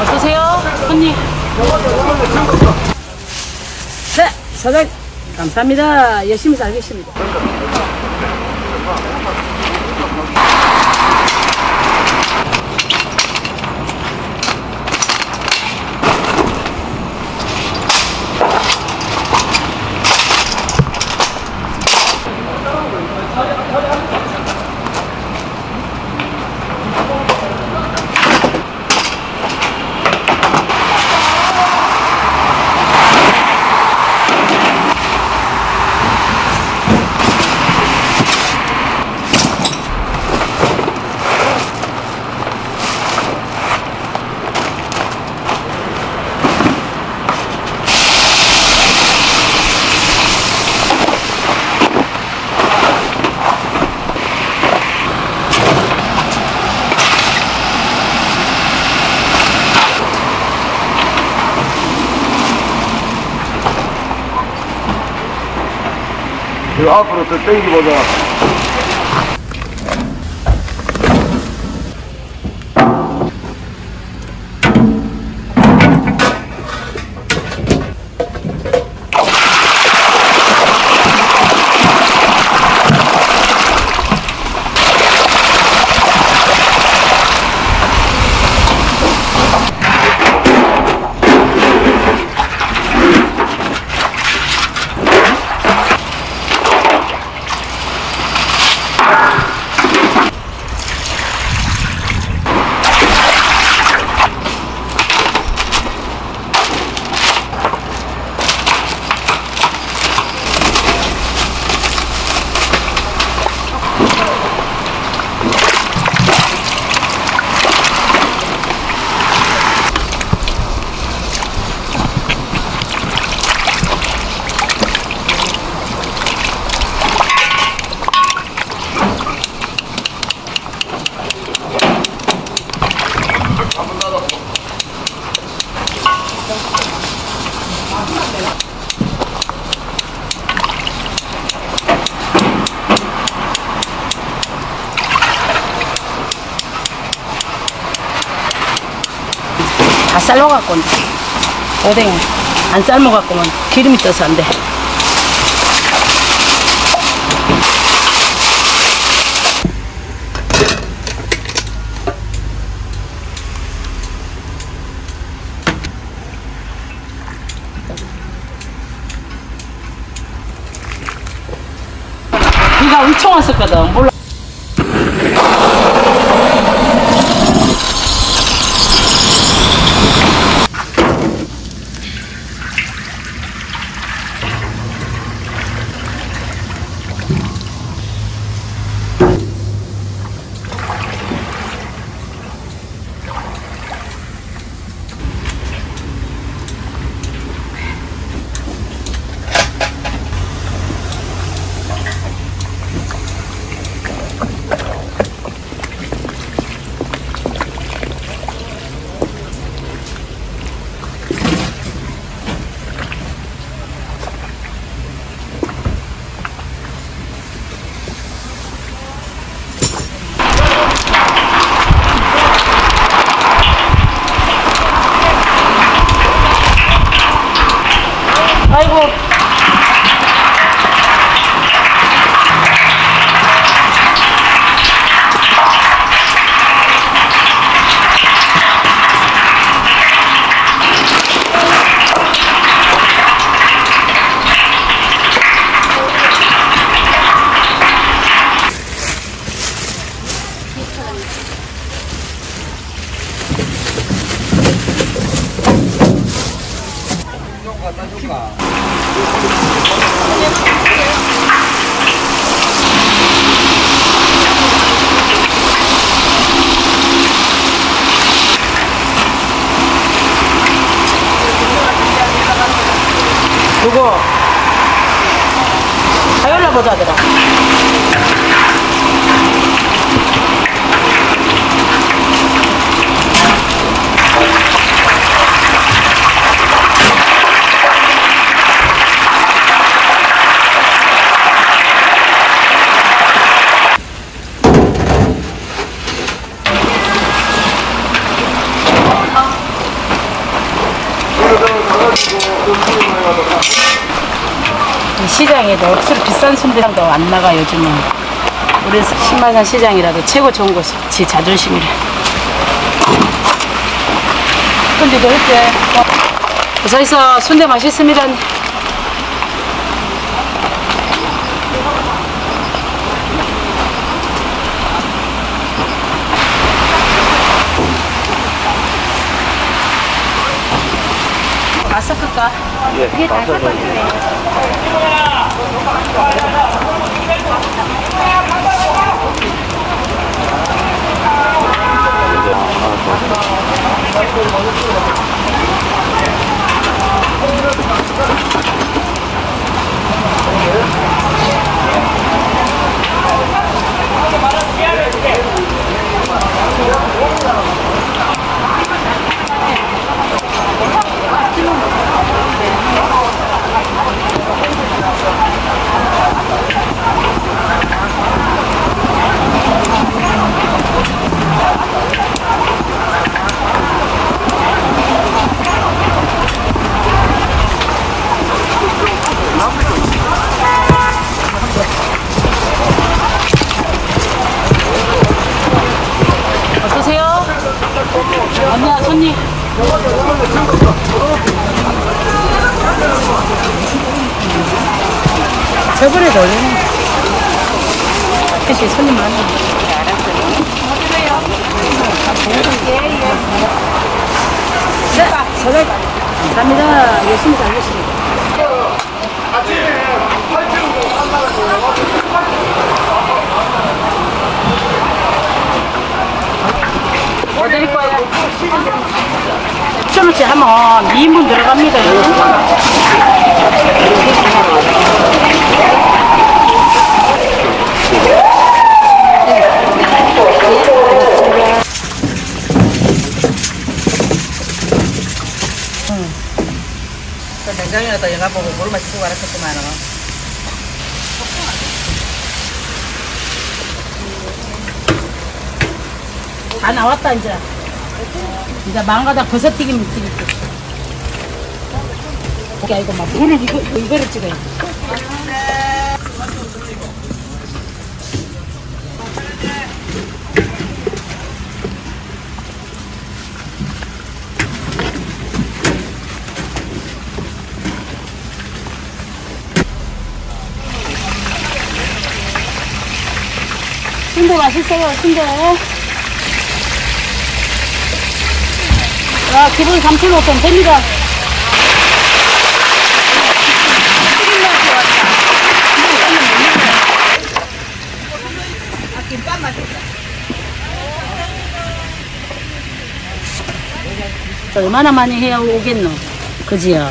어서오세요, 손님. 네, 사장님. 감사합니다. 열심히 살겠습니다. العفرة الطيب والرافع 다 삶아갖고 오뎅 안 삶아갖고는 기름이 떠서 안 돼. 비가 엄청 왔었거든. 몰라. 아이고. 누구? 화요일날 보자, 들어. 시장에도 억수로 비싼 순대장도 안 나가 요즘은 우리 신마산 시장이라도 최고 좋은 곳이 지 자존심이래 근데? 어서 있어 순대 맛있습니다 섞을까? 예, 다 섞어요. 어서오세 저번에도 올리네. 혹시 손님 많아. 네, 저녁 감사합니다. 열심히 잘 드십니다. 뭐 드릴 거예요? 1000원치 하면 2인분 들어갑니다. 냉장고에다 영화 보고 물만 씻고 가라쳤구만은. 다 나왔다, 이제. 이제 망가다 버섯 튀김 드릴 게. 오케이, 아이고, 막, 물을 이거, 이거를 찍어야 돼. 순대 맛있어요, 순대. 아, 기본 3,500원 됩니다. 얼마나 많이 해야 오겠노? 그지요?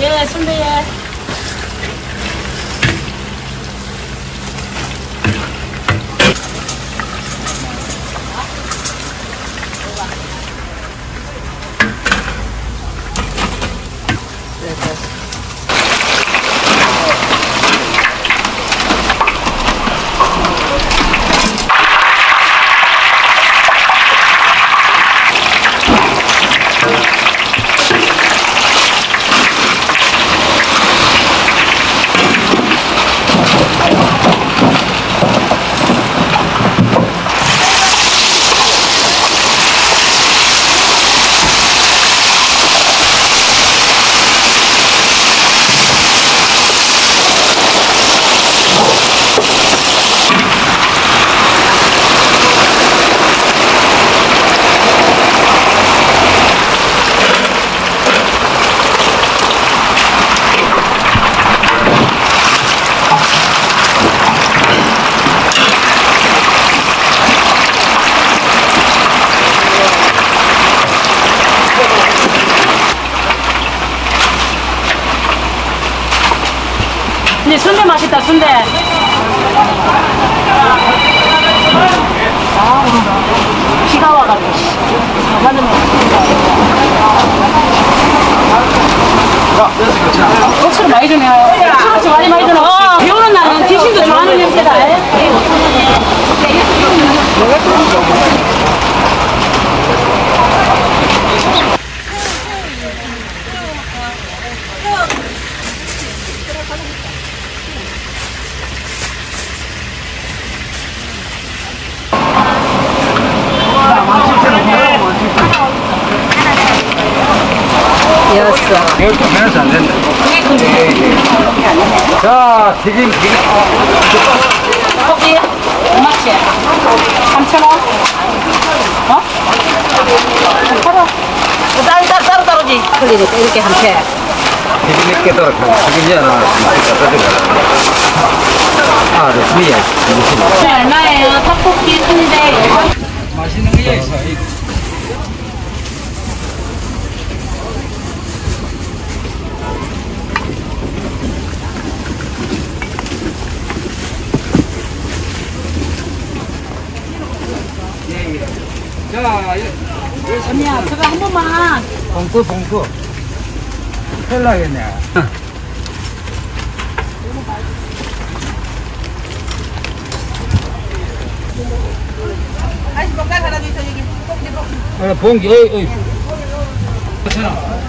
예, 순대에. 근데 순대 맛있다 순대. 아 비가 와가지고 씨. 맞으면 고추를 많이 주면 고추를 많이 많이 주면 어, 비 오는 날은 귀신도 좋아하는 냄새다. 이거 좀 해서 안 된다. 자, 튀김, 튀김. 커피 얼마치? 3,000원? 어? 팔아. 따로, 따로, 따로, 따로지. 틀리니까 이렇게 한 팩. 튀김 몇 개도 튀김이 하나 아, 네, 위에. 네, 얼마예요? 떡볶이 순대. 맛있는 게 있어. 자, 언니야, 저거 한 번만. 봉투, 봉투. 큰일 나겠네. 하나 더 있어, 여기. 꽁지 꽁지. 아, 봉기, 어이, 어이. 괜찮아.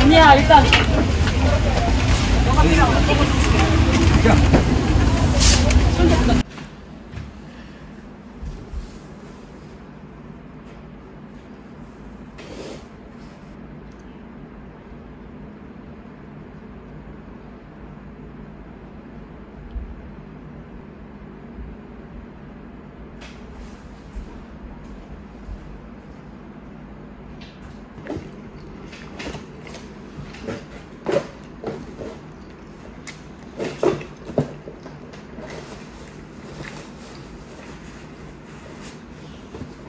언니야, 일단. 자,